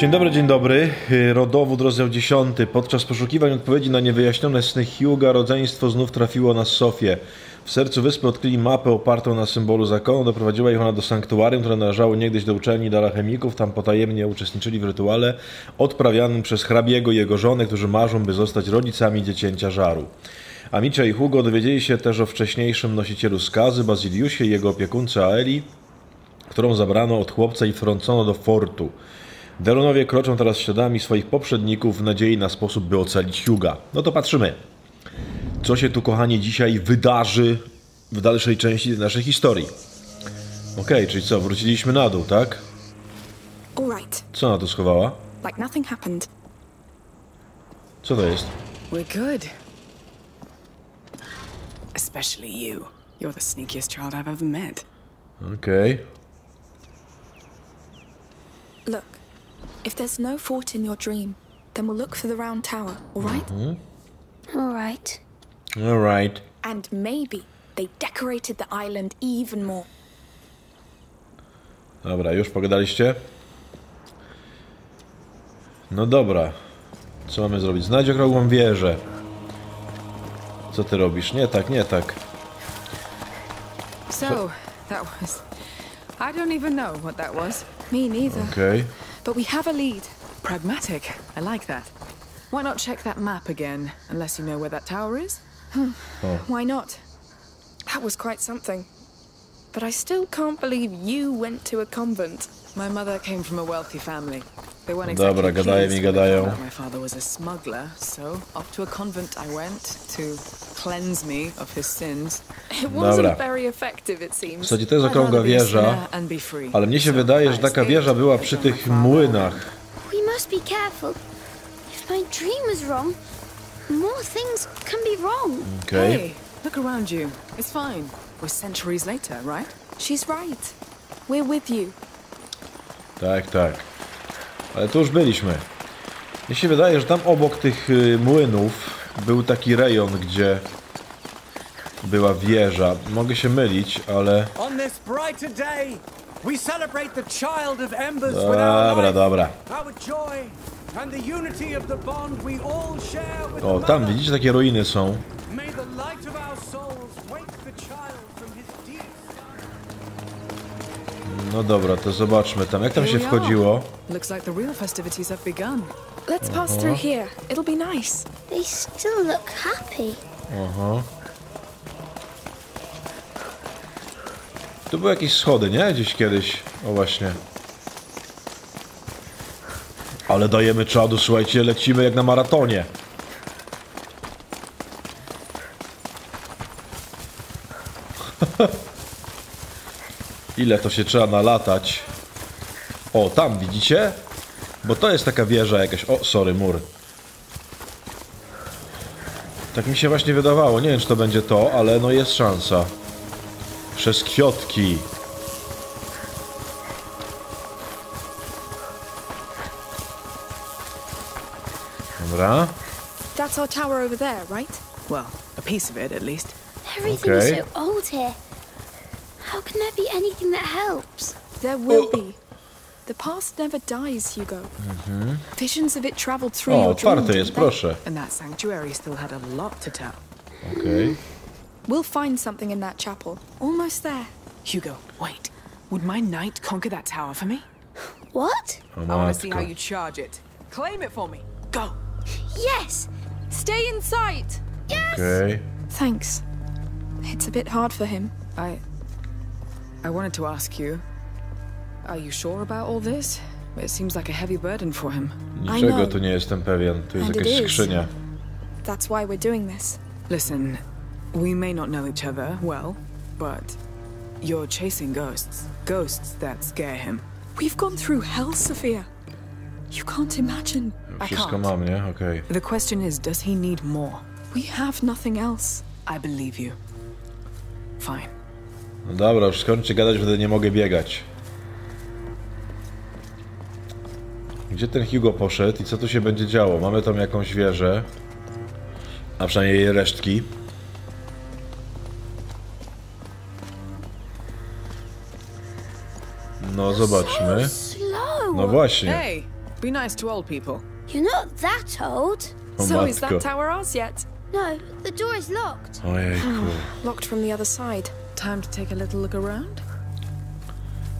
Dzień dobry, dzień dobry. Y, Rodowód, rozdział 10. Podczas poszukiwań odpowiedzi na niewyjaśnione sny Hugh'a rodzeństwo znów trafiło na Sofię. W sercu wyspy odkryli mapę opartą na symbolu zakonu. Doprowadziła ich ona do sanktuarium, które należało niegdyś do uczelni Dala Chemików. Tam potajemnie uczestniczyli w rytuale odprawianym przez hrabiego i jego żonę, którzy marzą, by zostać rodzicami dziecięcia żaru. Amicia i Hugo dowiedzieli się też o wcześniejszym nosicielu skazy, Bazyliusie i jego opiekunce Aeli, którą zabrano od chłopca i wtrącono do fortu. Deronowie kroczą teraz śladami swoich poprzedników w nadziei na sposób, by ocalić Huga. No to patrzymy. Co się tu, kochani, dzisiaj wydarzy w dalszej części naszej historii. Okej, czyli co, wróciliśmy na dół, tak? Co na to schowała? like nothing happened. Co to jest? We're good. Especially you. You're the sneakiest child I've ever met. Okej. Look, if there's no fort in your dream, then we'll look for the round tower, all right? All right. Alright. And maybe they decorated the island even more. Dobra, już pogadaliście? No dobra. Co mamy zrobić? Znajdź okrągłą wieżę. Co ty robisz? Nie tak, nie tak. So, that was. I don't even know what that was. Me neither. Okej. But we have a lead. Pragmatic. I like that. Why not check that map again, unless you know where that tower is? Hmm. Oh. Why not? That was quite something. But I still can't believe you went to a convent. My mother came from a wealthy family. They weren't Dobra, exactly gadają they gadają. found out My father was a smuggler, so off to a convent I went to cleanse me of his sins. It wasn't Dobra. very effective, it W seems. zasadzie to jest okrągła wieża, sinner and be free. ale mnie się wydaje, I że taka wieża była I przy tych młynach. We must be careful. If my dream was wrong, more things can be wrong. Okej. Hey, look around you. It's fine. We're centuries later, right? She's right. We're with you. Tak, tak. Ale tu już byliśmy. Mnie się wydaje, że tam obok tych y, młynów był taki rejon, gdzie była wieża. Mogę się mylić, ale... Dobra, dobra. O, tam widzicie, takie ruiny są. May the light of our souls wake the child from his deep No dobra, to zobaczmy tam. Jak tam się wchodziło? Looks like the real festivities have begun. Let's pass through here. It'll be nice. They still look happy. Aha. Tu były jakieś schody, nie? Gdzieś kiedyś. O właśnie. Ale dajemy czadu, słuchajcie, lecimy jak na maratonie. Ile to się trzeba nalatać? O, tam widzicie? Bo to jest taka wieża jakaś. O, sorry, mur. Tak mi się właśnie wydawało. Nie wiem, czy to będzie to, ale no jest szansa. Przez kwiotki. Dobra. That's our tower over there, right? Well, a piece of it at least. Everything Okay. is so old here. How can there be anything that helps? There will oh. be. The past never dies, Hugo. Mhm. Visions of it traveled through O, your dream. jest, proszę. And that sanctuary still had a lot to tell. Okay. We'll find something in that chapel. Almost there. Hugo, wait. Would my knight conquer that tower for me? What? Oh, I want to see how you charge it. Claim it for me. Go. Yes! Stay in sight! Okej. Thanks. It's a bit hard for him. I. I wanted to ask you. Are you sure about all this? It seems like a heavy burden for him. Niczego know. tu nie jestem pewien. Tu jest And it jakaś skrzynia. That's why we're doing this. Listen, we may not know each other well, but you're chasing ghosts. Ghosts that scare him. We've gone through hell, Sophia. You can't imagine. I Wszystko can't. mam, nie? Okej. The question is, does he need more? We have nothing else. I believe you. Fine. No dobra, już skończcie gadać, wtedy nie mogę biegać. Gdzie ten Hugo poszedł i co tu się będzie działo? Mamy tam jakąś wieżę. A przynajmniej jej resztki. No zobaczmy. No właśnie. Hey, Be nice to old people. You're not that old. O so is that tower ours yet? No, the door is locked. Ojejku. Locked from the other side. Time to take a little look around.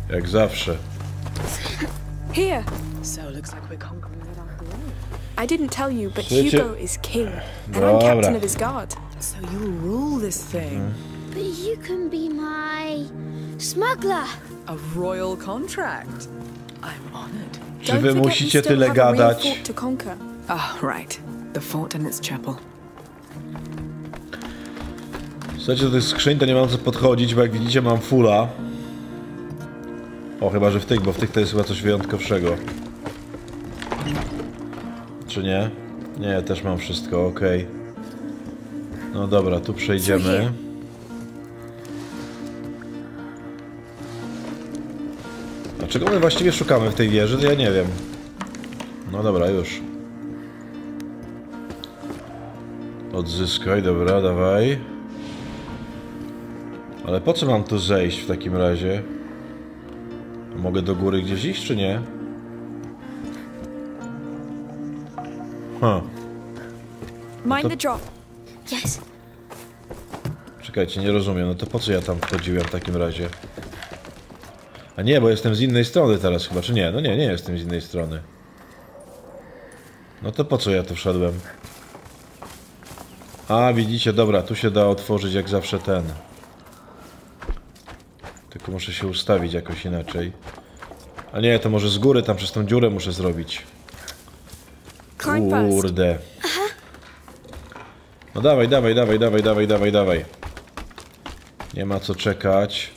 Jak zawsze. Here! So looks like we're conquering it after all. I didn't tell you, but Słuchajcie- Hugo is king. And I'm captain of his guard. So you'll rule this thing. But you can be my smuggler. A royal contract. I'm honored. Czy Don't wy forget musicie we still tyle have a real gadać? fort to conquer. Ah, right. The fort and its chapel. Słuchajcie, do tych skrzyń to nie mam co podchodzić, bo jak widzicie mam fulla. O, chyba, że w tych, bo w tych to jest chyba coś wyjątkowszego. Czy nie? Nie, też mam wszystko, okej. No dobra, tu przejdziemy. A czego my właściwie szukamy w tej wieży, to ja nie wiem. No dobra, już. Odzyskaj, dobra, dawaj. Ale po co mam tu zejść w takim razie? Mogę do góry gdzieś iść, czy nie? The drop. Yes. czekajcie, nie rozumiem. No to po co ja tam wchodziłem w takim razie? A nie, bo jestem z innej strony teraz chyba, czy nie? No nie, nie jestem z innej strony. No to po co ja tu wszedłem? A, widzicie, dobra, tu się da otworzyć jak zawsze ten. Tylko muszę się ustawić jakoś inaczej. A nie, to może z góry tam przez tą dziurę muszę zrobić. Kurde. No dawaj, dawaj, dawaj, dawaj, dawaj, dawaj, dawaj. Nie ma co czekać.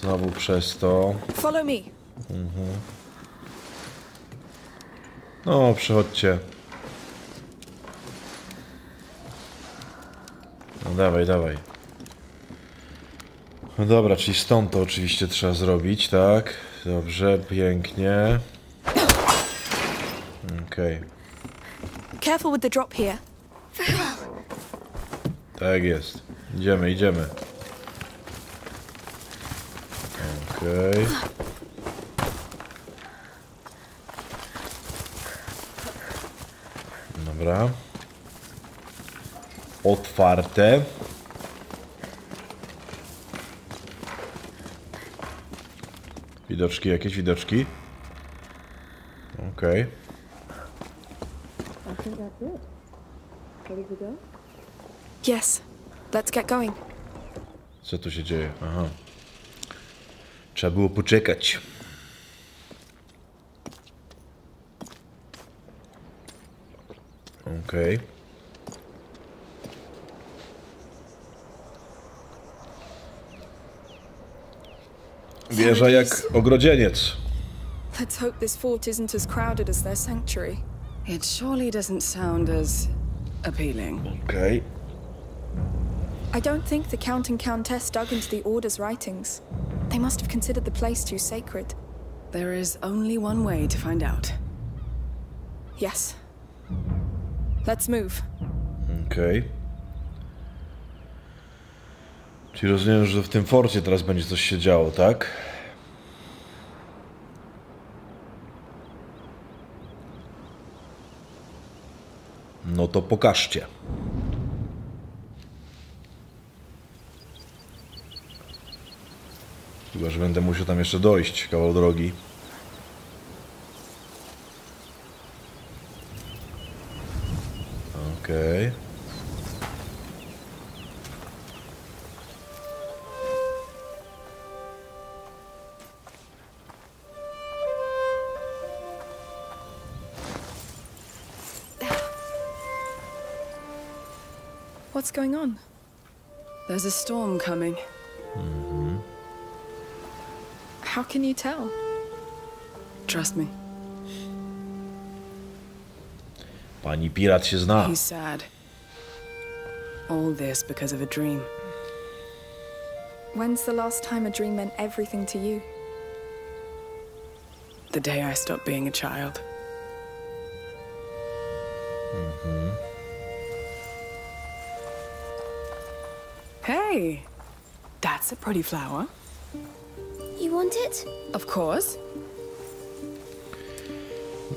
Znowu przez to. Follow me. No, przychodźcie. No dawaj, dawaj. No dobra, czyli stąd to oczywiście trzeba zrobić, tak? Dobrze, pięknie. Okej, Careful with the drop here. tak jest. Idziemy, idziemy. Okej. Dobra. Otwarte. Widoczki, jakieś widoczki? Okej. Yes. Let's get going. Co tu się dzieje? Aha. Trzeba było poczekać. Okej. Wieża jak ogrodzieniec. Let's hope this fort isn't as crowded as their sanctuary. It surely doesn't sound as appealing. Okay. I don't think the Count and Countess dug into the Order's writings. They must have considered the place too sacred. There is only one way to find out. Yes. Let's move. Okej. Czyli rozumiem, że w tym forcie teraz będzie coś się działo, tak? No to pokażcie. Chyba, że będę musiał tam jeszcze dojść kawał drogi. Okej. What's going on? There's a storm coming. Mm-hmm. How can you tell? Trust me. Pani pirat się zna. He's sad. All this because of a dream. When's the last time a dream meant everything to you? The day I stopped being a child. Mm-hmm. Hey, that's a pretty flower. You want it? Of course.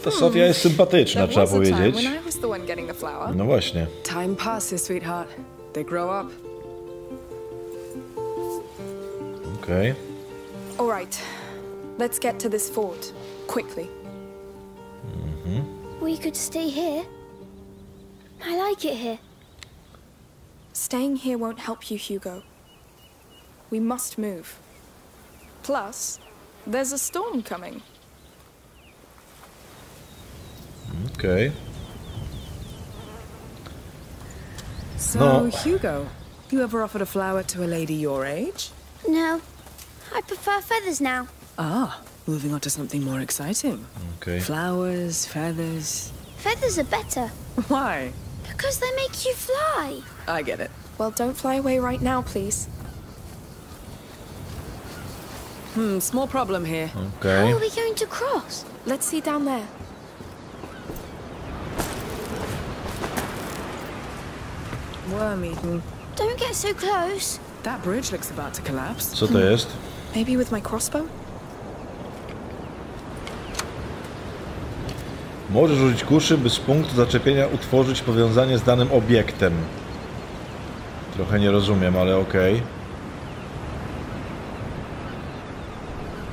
Ta Sofia jest sympatyczna, There trzeba was a time powiedzieć. when I was the one getting the flower. No właśnie. Time passes, sweetheart. They grow up. Okay. All right, let's get to this fort quickly. Mhm. We could stay here. I like it here. Staying here won't help you, Hugo. We must move. Plus, there's a storm coming. Okay. So, No. Hugo, you ever offered a flower to a lady your age? No, I prefer feathers now. Ah, moving on to something more exciting. Okej. Flowers, feathers. Feathers are better Why? Because they make you fly. I get it. Well, don't fly away right now, please. Hmm, small problem here. Okay. How are we going to cross? Let's see down there. Worm eaten. Don't get so close. That bridge looks about to collapse. Co to jest? Maybe with my crossbow? Możesz użyć kuszy, by z punktu zaczepienia utworzyć powiązanie z danym obiektem. Trochę nie rozumiem, ale okej.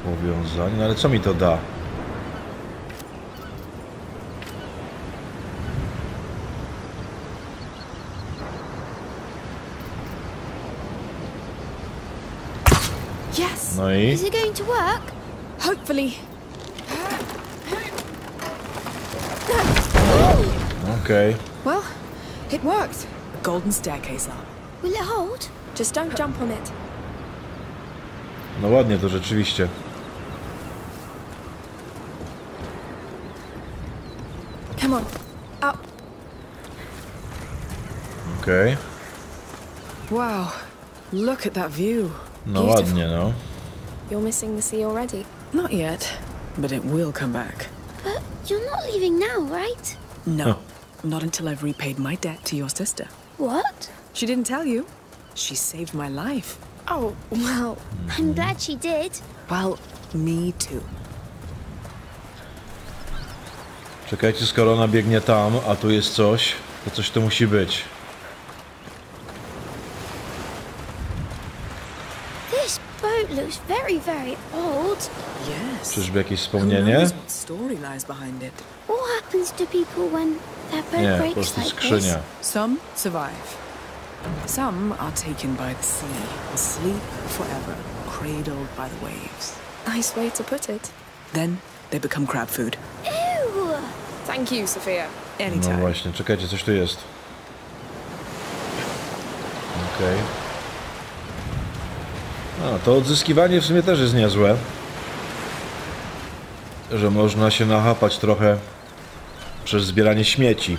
Powiązanie, no ale co mi to da? No i? Is it going to work? Hopefully. Okej. Well, it worked. Golden staircase up. Will it hold? Just don't jump on it. No ładnie to rzeczywiście. Come on. Up. Okay. Wow, look at that view. No Beautiful. ładnie, no. You're missing the sea already. Not yet, but it will come back. But you're not leaving now, right? No, not until I've repaid my debt to your sister. What? She didn't tell you. She saved my life. Oh, well, I'm mm-hmm. glad she did. Well, me too. Czekajcie, skoro ona biegnie tam, a tu jest coś, to coś to musi być. This boat looks very, very old. Yes. Czyżby jakieś Who wspomnienie? knows happens to people when their boat Nie, po breaks prostu like skrzynia. this? Some survive. Some are taken by the sea and sleep forever, cradled by the waves. nice way to put it. Then they become crab food. Ew! Thank you, Sophia. No Anytime. właśnie, czekajcie, coś tu jest. Okej. A, to odzyskiwanie w sumie też jest niezłe. Że można się nachapać trochę przez zbieranie śmieci.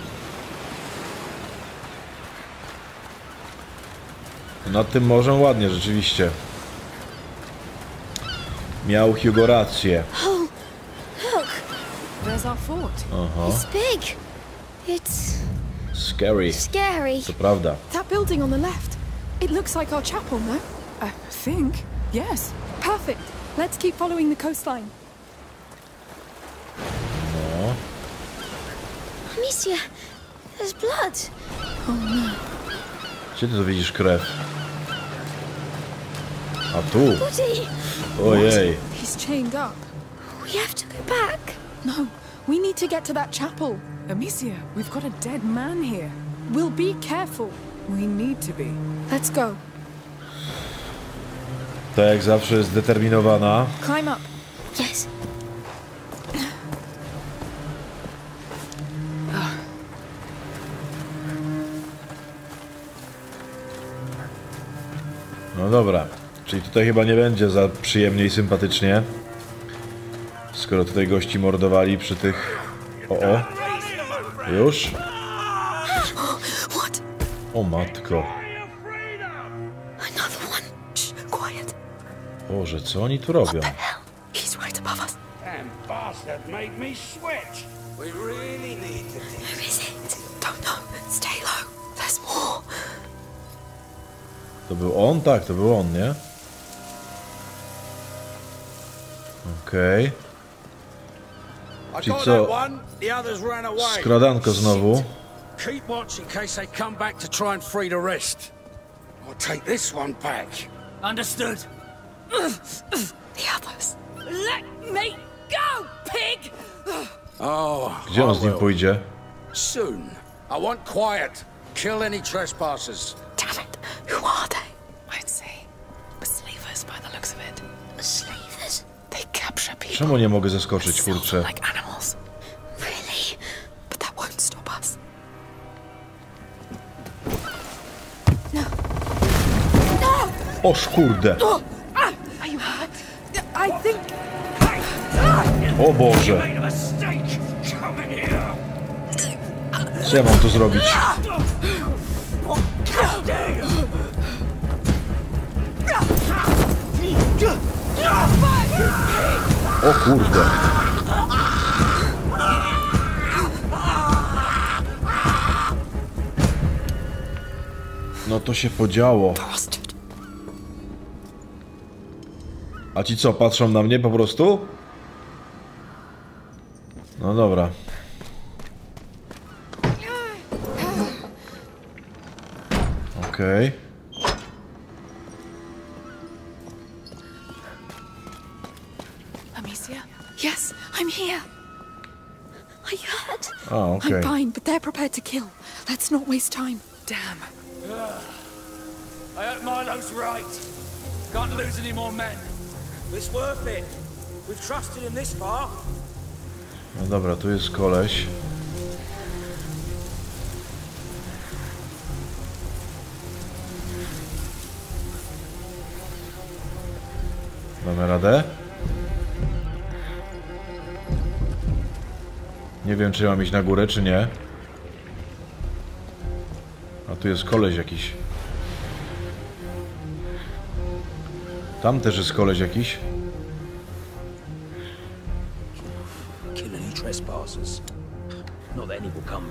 Nad tym morzem ładnie, rzeczywiście. Miał Hugo rację. Big. It's Scary. scary. To prawda. That building on the left. It looks like our chapel, no? I think. Yes. Perfect. Let's keep following the coastline. Amicia, there's blood. Gdzie ty tu widzisz krew? A tu. Buddy, Ojej. He's chained up. we have to go back. No, we need to get to that chapel. Amicia, we've got a dead man here. We'll be careful. We need to be. Let's go. Ta jak zawsze jest zdeterminowana. Climb up. Yes. No dobra. Czyli tutaj chyba nie będzie za przyjemnie i sympatycznie. Skoro tutaj gości mordowali przy tych... O, o. Już? O matko. Boże, co oni tu robią? Bastard made me switch. We really need to Who is it? Don't know. To był on? Tak, to był on, nie? Okej. I Czyli got co? one, the others ran away. Skradanko znowu. Keep watch in case they come back to try and free the rest. I'll take this one back. Understood. The others. Let me go, pig! Oh, Gdzie on I z nim pójdzie? Soon. I want quiet. Kill any trespassers. Damn it. Who are they? Czemu nie mogę zeskoczyć, kurczę? Stop us. Oż kurde! I think. O Boże! Co ja mam tu zrobić? O kurde! No to się podziało. A ci co, patrzą na mnie po prostu? No dobra. Okej. Amicia? A, okej. I'm fine, but they're prepared to kill. Let's not waste time. Damn. I hope Milo's right. Can't lose any more men. It's worth it. We've trusted him this far. No dobra, tu jest koleś. Damy radę? Nie wiem, czy mam iść na górę, czy nie. A tu jest koleś jakiś. Tam też jest koleś jakiś.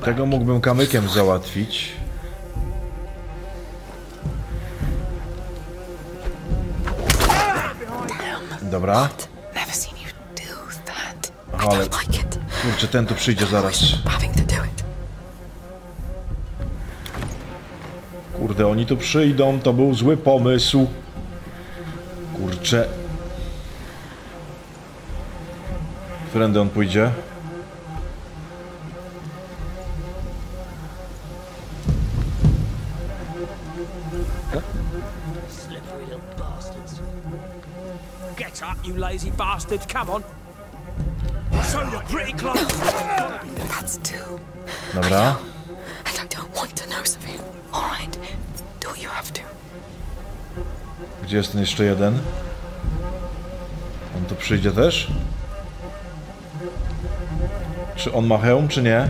Tego mógłbym kamykiem załatwić. Dobra. Ale. Kurczę, ten tu przyjdzie zaraz. Kurde, oni tu przyjdą, to był zły pomysł. Kurczę. Którędy on pójdzie? Get up, you lazy bastard. Come on. Gdzie jest ten jeszcze jeden? On tu przyjdzie też? Czy on ma hełm, czy nie?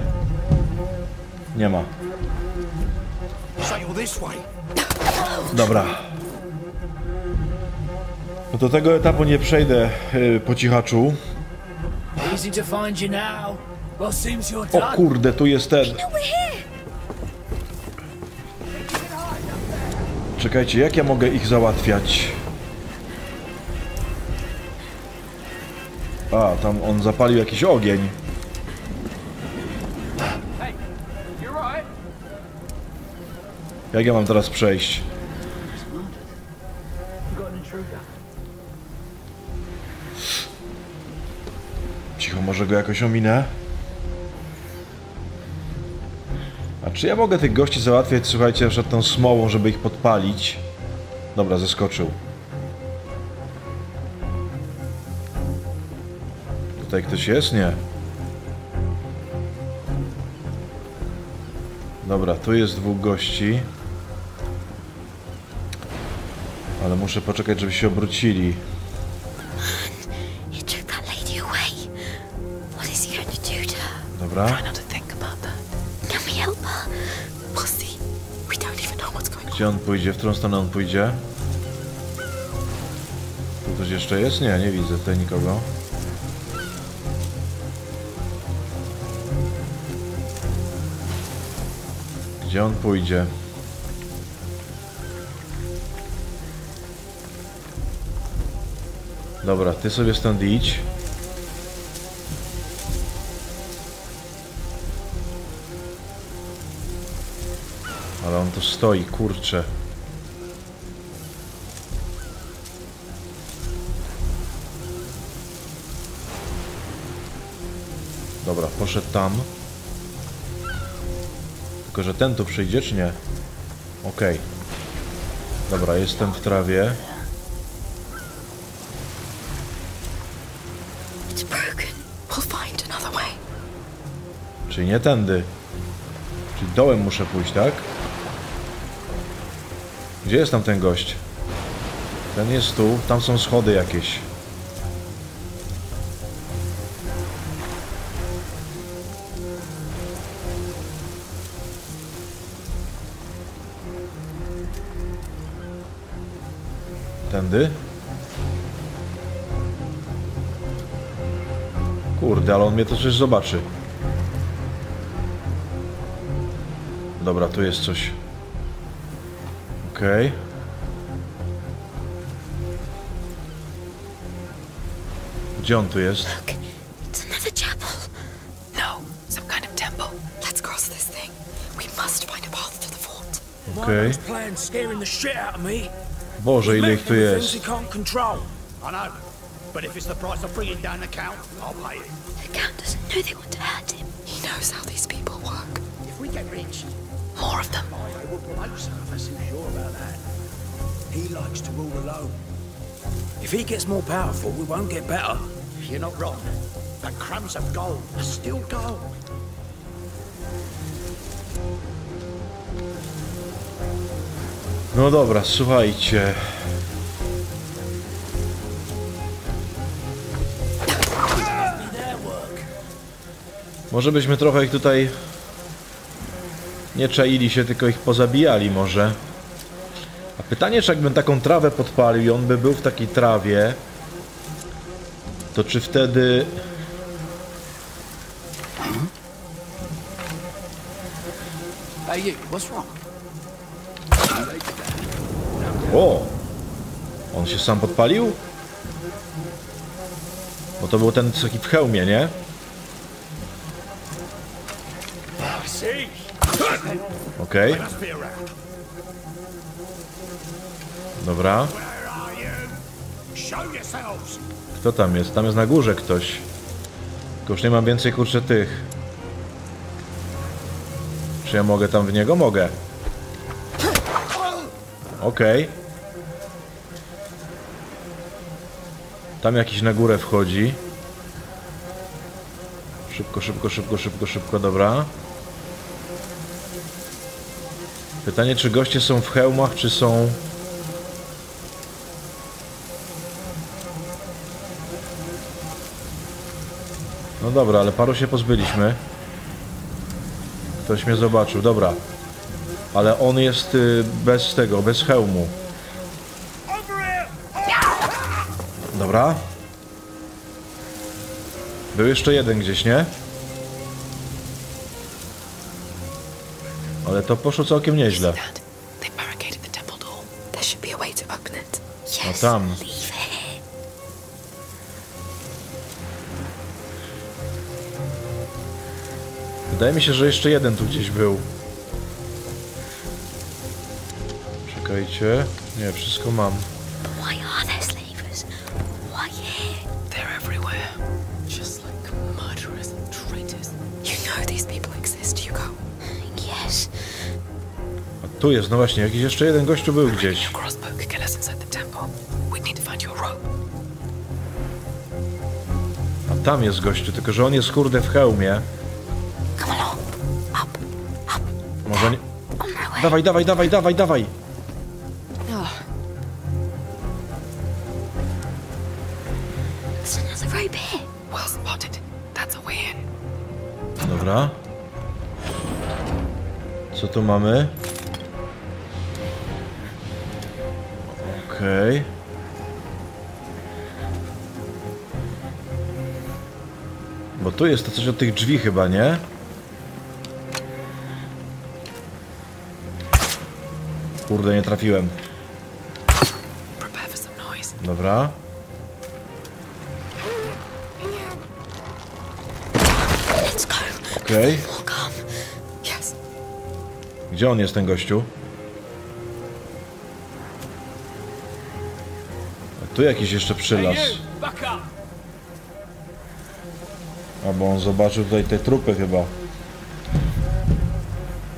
Nie ma. Dobra. No do tego etapu nie przejdę yy, po cichaczu. O kurde, tu jest ten. Czekajcie, jak ja mogę ich załatwiać? A, tam on zapalił jakiś ogień. Jak ja mam teraz przejść? Cicho, może go jakoś ominę? Czy ja mogę tych gości załatwiać, słuchajcie, przed tą smołą, żeby ich podpalić? Dobra, zeskoczył. Tutaj ktoś jest? Nie. Dobra, tu jest dwóch gości. Ale muszę poczekać, żeby się obrócili. You Gdzie on pójdzie? W którą stronę on pójdzie? Tu ktoś jeszcze jest? Nie, nie widzę tutaj nikogo. Gdzie on pójdzie? Dobra, ty sobie stąd idź. To stoi, kurczę. Dobra, poszedł tam. Tylko, że ten tu przyjdzie, czy nie? Okej. Dobra, jestem w trawie. Czyli nie tędy. Czyli dołem muszę pójść, tak? Gdzie jest tam ten gość? Ten jest tu, tam są schody jakieś. Tędy? Kurde, ale on mnie to coś zobaczy. Dobra, tu jest coś. Okej. Gdzie on tu jest? Look, it's another chapel. No, some kind of temple. Let's cross this thing. We must find a path to the fort. Okej. This plan's scaring the shit out of me. Boże, ile ich tu Things he jest. can't control. I know. But if it's the price of bringing down the count, I'll pay it. The Count doesn't know they want to hurt him. He knows how these people work. If we get rich, More of them. I. Sure about that. He likes to rule alone. If he gets more powerful, we won't get better. You're not wrong. The crumbs of gold are still gold. No dobra, słuchajcie. Może byśmy trochę ich tutaj nie czaili się, tylko ich pozabijali może. A pytanie, czy jakbym taką trawę podpalił i on by był w takiej trawie, to czy wtedy... O! On się sam podpalił? Bo to był ten taki w hełmie, nie? Okej, dobra. Kto tam jest? Tam jest na górze ktoś. Tylko już nie mam więcej kurczę tych. Czy ja mogę tam w niego? Mogę. Okej. Tam jakiś na górę wchodzi. Szybko, szybko, szybko, szybko, szybko, dobra. Pytanie, czy goście są w hełmach, czy są... No dobra, ale paru się pozbyliśmy. Ktoś mnie zobaczył, dobra. Ale on jest y, bez tego, bez hełmu. Dobra. Był jeszcze jeden gdzieś, nie? Ale to poszło całkiem nieźle. No tam. Wydaje mi się, że jeszcze jeden tu gdzieś był. Czekajcie. Nie, wszystko mam. Tu jest, no właśnie, jakiś jeszcze jeden gościu był gdzieś. A tam jest gościu, tylko że on jest kurde w hełmie. Może nie... Dawaj, dawaj, dawaj, dawaj, dawaj! In. Dobra. Co tu mamy? tu jest to coś od tych drzwi chyba, nie? Kurde, nie trafiłem. Dobra. Okej. Okay. Gdzie on jest, ten gościu? A tu jakiś jeszcze przylas. Albo on zobaczył tutaj te trupy chyba.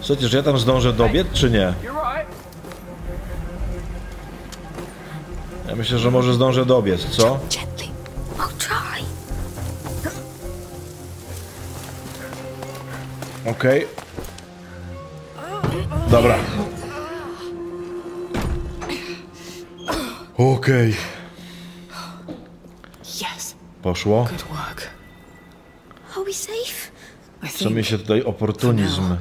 Słuchajcie, że ja tam zdążę dobiec, czy nie? Ja myślę, że może zdążę dobiec, co? Okej. Dobra. Okej. Yes. Poszło. Good work. Are we safe? I Co mi się tutaj oportunizm.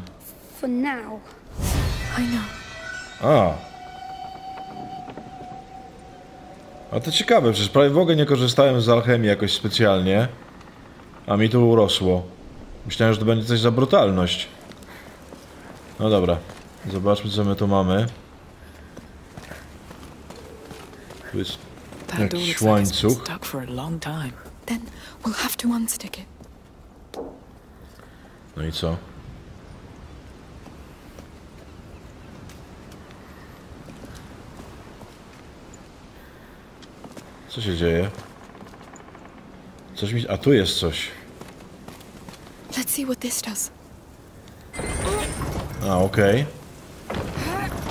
For now. I know. A. A to ciekawe, przecież prawie w ogóle nie korzystałem z alchemii jakoś specjalnie. A mi to urosło. Myślałem, że to będzie coś za brutalność. No dobra. Zobaczmy co my tu mamy. Tu jest jakiś łańcuch. stuck for a long time. Then we'll have to unstick it. No i co? Co się dzieje? Coś mi... A tu jest coś. Let's see what this does. A, okej.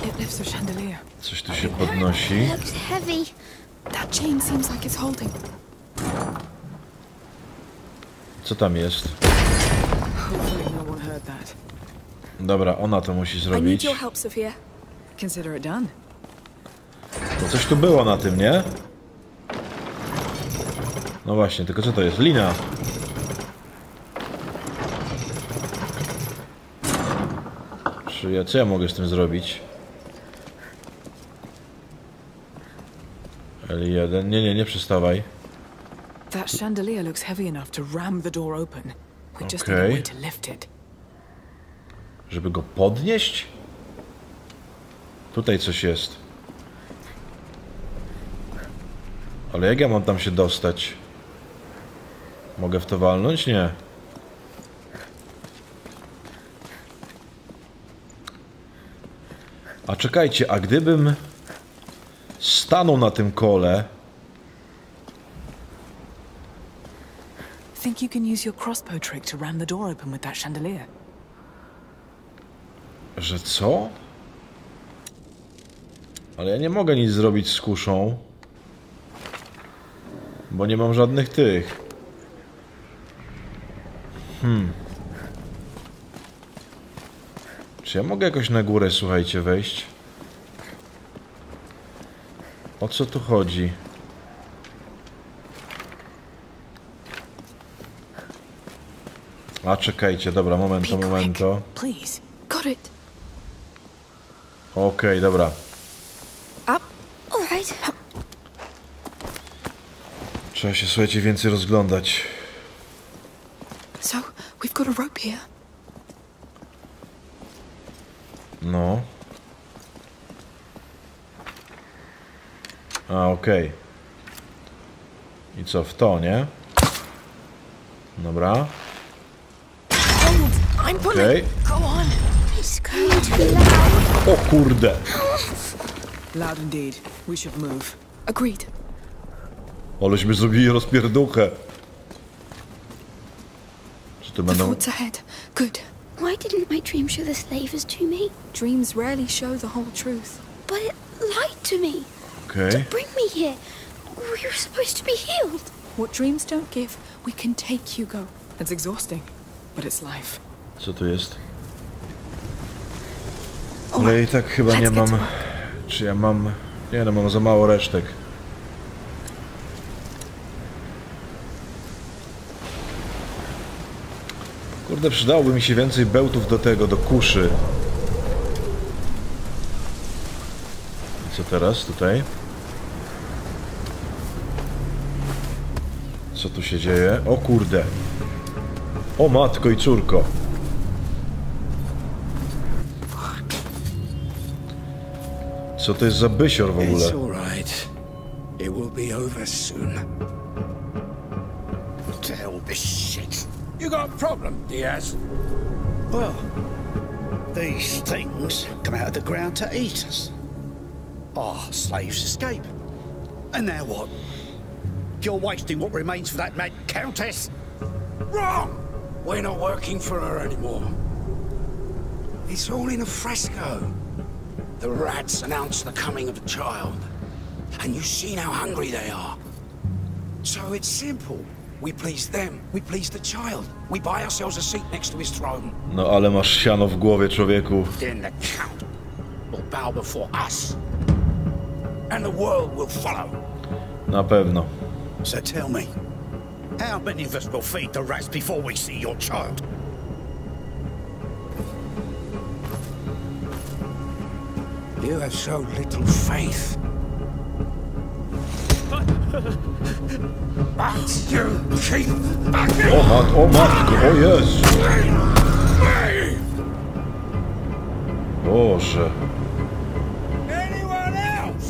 It lifts the chandelier. Coś tu się podnosi. Looks heavy. That chain seems like it's holding. Co tam jest? Dobra, ona to musi I need zrobić. your help, Sophia. Consider it done. Bo coś tu było na tym, nie? No właśnie, tylko co to jest? Lina. Czy ja, co ja mogę z tym zrobić? L1. Nie, nie, nie przestawaj. That chandelier looks heavy enough to ram the door open. Okay. Żeby go podnieść? Tutaj coś jest. Ale jak ja mam tam się dostać? Mogę w to walnąć? Nie. A czekajcie, a gdybym stanął na tym kole, Think you can use your crossbow trick to ram the door open with that chandelier? że co? Ale ja nie mogę nic zrobić z kuszą. Bo nie mam żadnych tych. Hmm. Czy ja mogę jakoś na górę, słuchajcie, wejść? O co tu chodzi? A czekajcie, dobra, momento, momento. Okej, dobra. All right. Trzeba się, słuchajcie, więcej rozglądać. So, we've got a rope here. No. A, okej. I co, w to, nie? Dobra. Hold! Okej. Go on. It's going oh, to be loud. O kurde! Loud indeed. We should move. Agreed. Oleśmy zrobili rozpierduchę. Czy to The będą... fort's ahead. Good. Why didn't my dream show the slavers to me? Dreams rarely show the whole truth. But it lied to me. Okej. Bring me here. We were supposed to be healed. What dreams don't give, we can take, Hugo. It's exhausting, but it's life. Co tu jest? Ale i tak chyba nie mam... Czy ja mam... Nie no, mam za mało resztek. Kurde, przydałoby mi się więcej bełtów do tego, do kuszy. I co teraz tutaj? Co tu się dzieje? O kurde. O matko i córko. Co to jest za bysior w ogóle? It's all right. It will be over soon. To hell this shit. You got a problem, Diaz? Well, these things come out of the ground to eat us. Our slaves escape. And now what? You're wasting what remains for that mad countess? Wrong! We're not working for her anymore. It's all in a fresco. The rats announce the coming of the child. And you've seen how hungry they are. So it's simple. We please them, we please the child. We buy ourselves a seat next to his throne. No ale masz siano w głowie, człowieku. Then the count will bow before us. And the world will follow. Na pewno. So tell me, how many of us will feed the rats before we see your child? You have so little faith. But you keep backing O, mat o matko, o Jezu. me! Boże. Anyone else?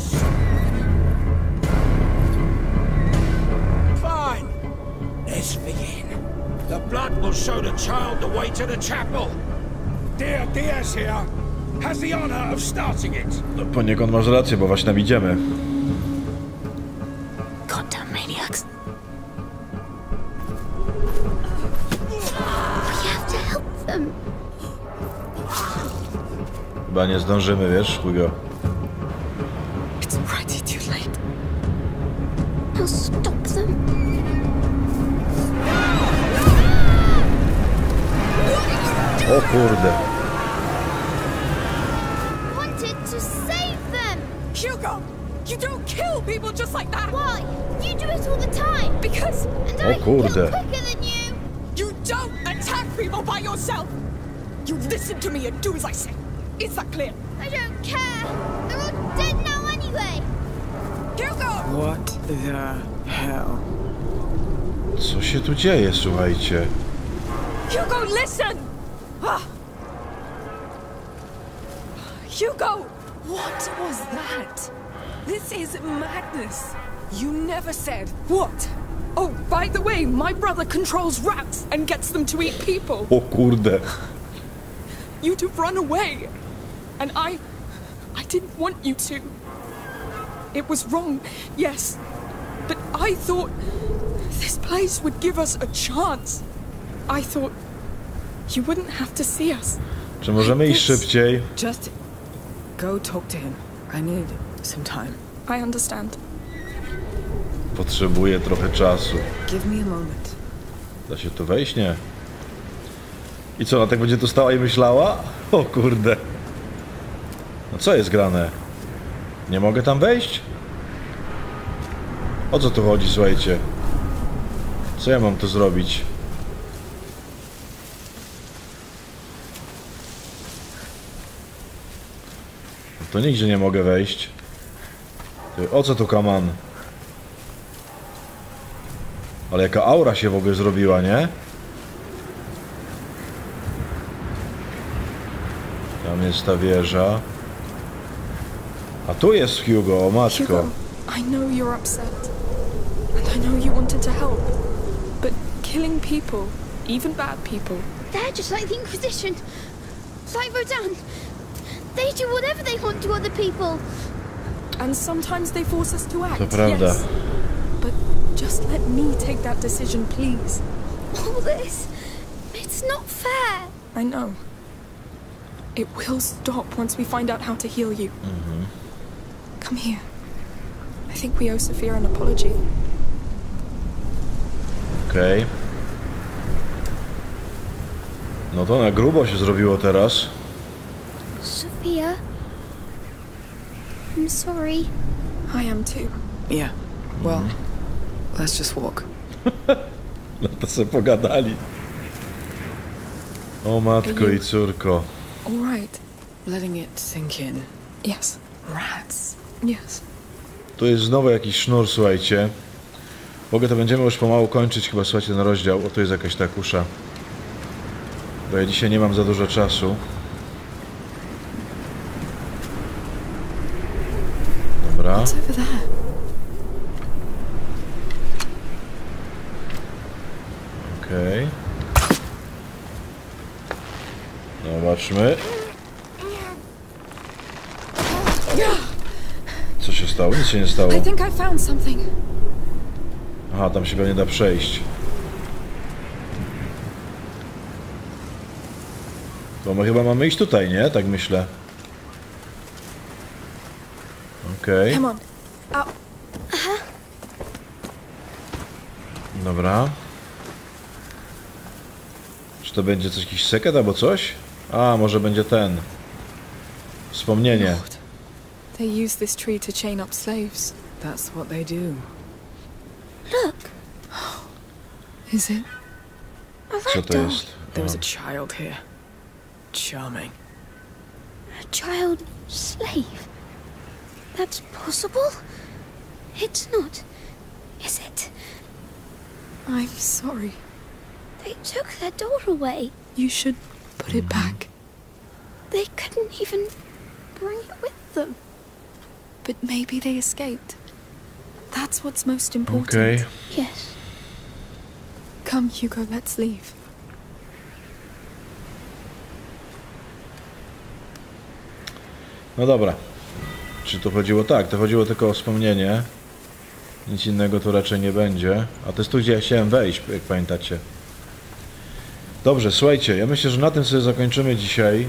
Fine. Let's begin. The blood will show the child the way to the chapel. Dear Diaz here has the honor of starting it. No, poniekąd masz rację, bo właśnie tam idziemy. Goddamn maniacs. We have to help them. Chyba nie zdążymy, wiesz, Hugo. Them. O kurde. Dzieje, słuchajcie? Hugo, listen! Ah. Hugo! What was that? This is madness. You never said what? Oh, by the way, my brother controls rats and gets them to eat people. O kurde. You'd have run away. And I. I didn't want you to. It was wrong, yes. But I thought this place would give us a chance. I thought you wouldn't have to see us. Czy możemy iść szybciej? Just go talk to him. I need some time. I understand. Potrzebuję trochę czasu. Give me a moment. Da się tu wejść? Nie. I co, ona tak będzie tu stała i myślała? O kurde. No co jest grane? Nie mogę tam wejść? O co tu chodzi, słuchajcie? Co ja mam tu zrobić? To nigdzie nie mogę wejść. O co tu kaman? Ale jaka aura się w ogóle zrobiła, nie? Tam jest ta wieża. A tu jest Hugo, o matko. Hugo, I know you're upset. Killing people, even bad people, They're just like the Inquisition. Like Rodan. They do whatever they want to other people. and sometimes they force us to act. To prawda. Yes. But just let me take that decision, please. All this. It's not fair. I know. It will stop once we find out how to heal you. Mm-hmm. Come here. I think we owe Sophia an apology. Okej. No to na grubo się zrobiło teraz. Sophia. I'm sorry. I am too. Yeah. Well, let's just walk. No to sobie pogadali. O matko i córko. All right. Letting it sink in. Yes. Rats. Yes. Tu jest znowu jakiś sznur, słuchajcie. W ogóle to będziemy już pomału kończyć chyba, słuchajcie, ten rozdział. O, tu jest jakaś ta kusza. Bo ja dzisiaj nie mam za dużo czasu. Dobra. Okej. Zobaczmy. Co się stało? Nic się nie stało. I think I found something. Aha, tam się pewnie da przejść. To my chyba mamy iść tutaj, nie? Tak myślę. Okej, Come on. Out. dobra. Czy to będzie coś, jakiś sekret albo coś? A, może będzie ten. Wspomnienie. They use this tree to chain up slaves. That's what they do. Is it? a Co rat to dog. jest? There was A. a child here. Charming. A child slave. That's possible? It's not, is it? I'm sorry. They took their daughter away. You should put it mm-hmm. back. They couldn't even bring it with them. But maybe they escaped. That's what's most important. Okej. Yes. Come, Hugo, let's leave. No dobra. Czy to chodziło? Tak, to chodziło tylko o wspomnienie. Nic innego tu raczej nie będzie. A to jest tu, gdzie ja chciałem wejść, jak pamiętacie. Dobrze, słuchajcie, ja myślę, że na tym sobie zakończymy dzisiaj,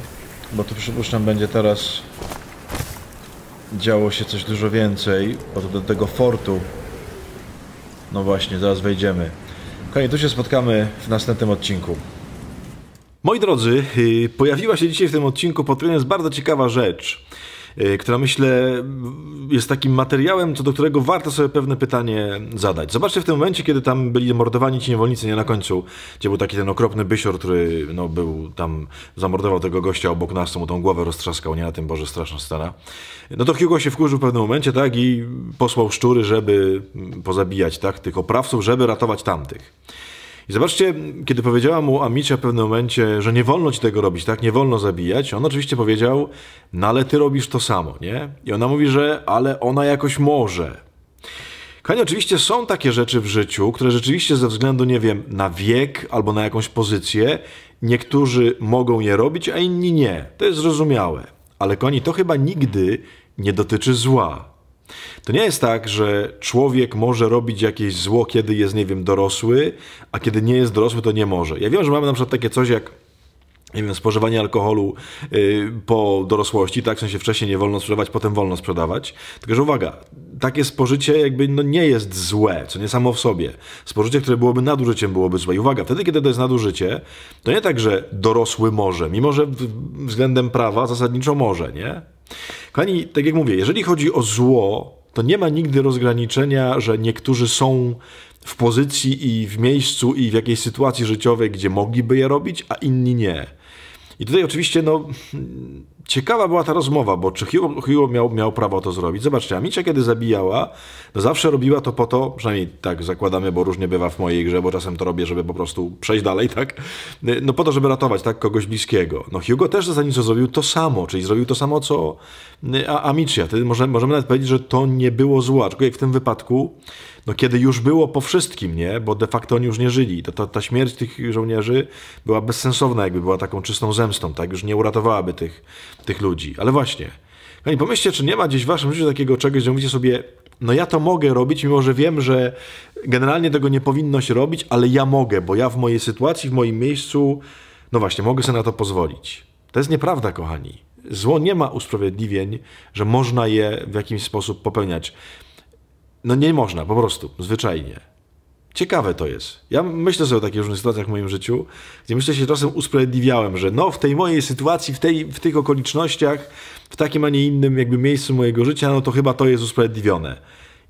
bo tu przypuszczam będzie teraz działo się coś dużo więcej, bo to do tego fortu. No właśnie, zaraz wejdziemy. Kochani, tu się spotkamy w następnym odcinku. Moi drodzy, y, pojawiła się dzisiaj w tym odcinku pod koniec bardzo ciekawa rzecz, która myślę jest takim materiałem, co do którego warto sobie pewne pytanie zadać. Zobaczcie w tym momencie, kiedy tam byli mordowani ci niewolnicy, nie na końcu, gdzie był taki ten okropny bysior, który no, był tam, zamordował tego gościa obok nas, mu tą głowę roztrzaskał, nie na tym, Boże, straszna scena. No to Hugo się wkurzył w pewnym momencie, tak, i posłał szczury, żeby pozabijać, tak, tych oprawców, żeby ratować tamtych. I zobaczcie, kiedy powiedziała mu Amicia w pewnym momencie, że nie wolno ci tego robić, tak? Nie wolno zabijać. On oczywiście powiedział, no ale ty robisz to samo, nie? I ona mówi, że ale ona jakoś może. Kochani, oczywiście są takie rzeczy w życiu, które rzeczywiście ze względu, nie wiem, na wiek albo na jakąś pozycję, niektórzy mogą je robić, a inni nie. To jest zrozumiałe. Ale kochani, to chyba nigdy nie dotyczy zła. To nie jest tak, że człowiek może robić jakieś zło, kiedy jest, nie wiem, dorosły, a kiedy nie jest dorosły, to nie może. Ja wiem, że mamy na przykład takie coś jak nie wiem, spożywanie alkoholu yy, po dorosłości, tak, w sensie wcześniej nie wolno sprzedawać, potem wolno sprzedawać. Tylko, że uwaga, takie spożycie jakby no, nie jest złe, co nie samo w sobie. Spożycie, które byłoby nadużyciem, byłoby złe. I uwaga, wtedy, kiedy to jest nadużycie, to nie tak, że dorosły może, mimo że względem prawa zasadniczo może, nie? Kochani, tak jak mówię, jeżeli chodzi o zło, to nie ma nigdy rozgraniczenia, że niektórzy są w pozycji i w miejscu i w jakiejś sytuacji życiowej, gdzie mogliby je robić, a inni nie. I tutaj oczywiście, no, ciekawa była ta rozmowa, bo czy Hugo, Hugo miał, miał prawo to zrobić? Zobaczcie, Amicia kiedy zabijała, no zawsze robiła to po to, przynajmniej tak zakładamy, bo różnie bywa w mojej grze, bo czasem to robię, żeby po prostu przejść dalej, tak? No po to, żeby ratować, tak, kogoś bliskiego. No Hugo też zasadniczo zrobił to samo, czyli zrobił to samo, co Amicia. Możemy, możemy nawet powiedzieć, że to nie było zło, aczkolwiek w tym wypadku, no kiedy już było po wszystkim, nie? Bo de facto oni już nie żyli. To, to, ta śmierć tych żołnierzy była bezsensowna, jakby była taką czystą zemstą, tak? Już nie uratowałaby tych, tych ludzi. Ale właśnie, Kochani, pomyślcie, czy nie ma gdzieś w waszym życiu takiego czegoś, że mówicie sobie, no ja to mogę robić, mimo że wiem, że generalnie tego nie powinno się robić, ale ja mogę, bo ja w mojej sytuacji, w moim miejscu, no właśnie, mogę sobie na to pozwolić. To jest nieprawda, kochani. Zło nie ma usprawiedliwień, że można je w jakiś sposób popełniać. No nie można, po prostu, zwyczajnie. Ciekawe to jest. Ja myślę sobie o takich różnych sytuacjach w moim życiu, gdzie myślę się czasem usprawiedliwiałem, że no w tej mojej sytuacji, w, tej, w tych okolicznościach, w takim, a nie innym jakby miejscu mojego życia, no to chyba to jest usprawiedliwione.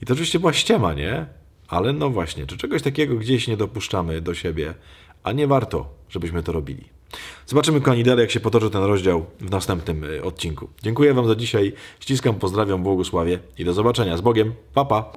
I to oczywiście była ściema, nie? Ale no właśnie, czy czegoś takiego gdzieś nie dopuszczamy do siebie, a nie warto, żebyśmy to robili. Zobaczymy, kochani, dalej, jak się potoczy ten rozdział w następnym y, odcinku. Dziękuję Wam za dzisiaj. Ściskam, pozdrawiam, błogosławię i do zobaczenia. Z Bogiem. Pa, pa.